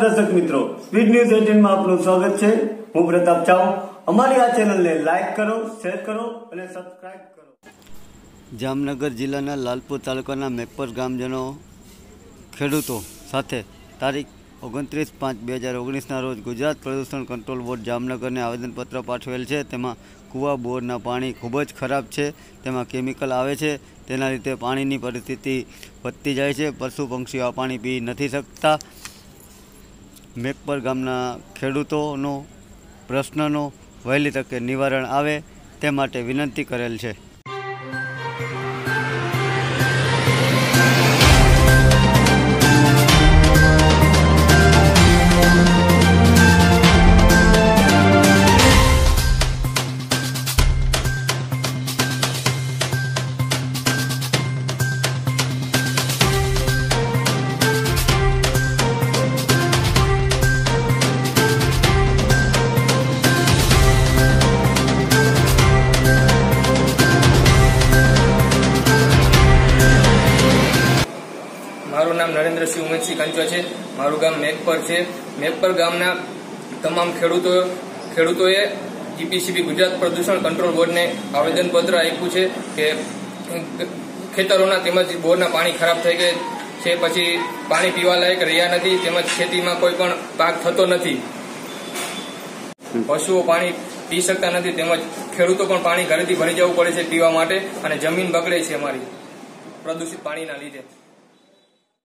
દર્શક મિત્રો speed news એટીનમાં આપનું સ્વાગત છે. હું પ્રતાપ ચાવ અમારી આ ચેનલને લાઈક કરો શેર કરો અને સબસ્ક્રાઇબ કરો. જામનગર જિલ્લાના લાલપુર તાલુકાના મેકપર ગામજનો ખેડૂતો સાથે તારીખ ઓગણત્રીસ પાંચ બે હજાર ઓગણીસના રોજ ગુજરાત પ્રદૂષણ કંટ્રોલ બોર્ડ જામનગરને આવેદનપત્ર પાઠવેલ છે. તેમાં કૂવા બોરના પાણી ખૂબ જ ખરાબ છે. તેમાં કેમિકલ આવે છે. તેના લીધે પાણીની પરિસ્થિતિ વધતી જાય છે. પશુ પંક્ષીઓ આ પાણી પી નથી શકતા. મેકપર ગામના ખેડૂતોનો પ્રશ્નનો વહેલી તકે નિવારણ આવે તે માટે વિનંતી કરેલ છે. મારું નામ નરેન્દ્રસિંહ ઉમેદસિંહ કંચો છે. મારું ગામ મેઘપર છે. મેઘપર ગામના તમામ ખેડૂતો ખેડૂતોએ જીપીસીબી ગુજરાત પ્રદૂષણ કંટ્રોલ બોર્ડને આવેદનપત્ર આપ્યું છે કે ખેતરોના તેમજ બોરના પાણી ખરાબ થઈ ગયા છે. પછી પાણી પીવા લાયક રહ્યા નથી તેમજ ખેતીમાં કોઈ પણ પાક થતો નથી. પશુઓ પાણી પી શકતા નથી તેમજ ખેડૂતો પણ પાણી ઘરેથી ભરી જવું પડે છે પીવા માટે અને જમીન બગડે છે અમારી. પ્રદૂષિત પાણીના લીધે.